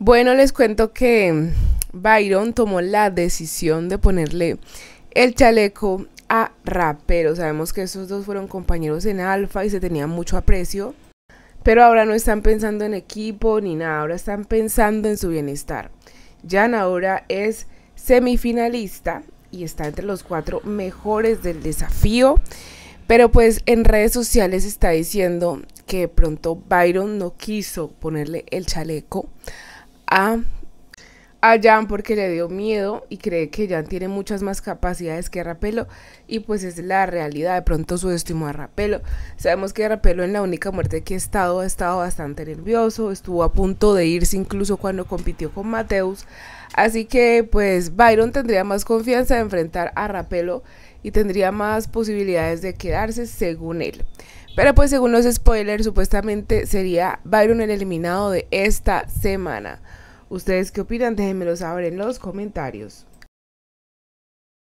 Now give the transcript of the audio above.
Bueno, les cuento que Byron tomó la decisión de ponerle el chaleco a Rapero. Sabemos que esos dos fueron compañeros en Alfa y se tenían mucho aprecio. Pero ahora no están pensando en equipo ni nada, ahora están pensando en su bienestar. Jan ahora es semifinalista y está entre los cuatro mejores del desafío. Pero pues en redes sociales está diciendo que pronto Byron no quiso ponerle el chaleco a a Jan porque le dio miedo y cree que Jan tiene muchas más capacidades que Rapelo y pues es la realidad, de pronto subestimó a Rapelo. Sabemos que Rapelo en la única muerte que ha estado ha estado bastante nervioso, estuvo a punto de irse incluso cuando compitió con Mateus, así que pues Byron tendría más confianza de enfrentar a Rapelo y tendría más posibilidades de quedarse según él. Pero pues según los spoilers supuestamente sería Byron el eliminado de esta semana. ¿Ustedes qué opinan? Déjenmelo saber en los comentarios.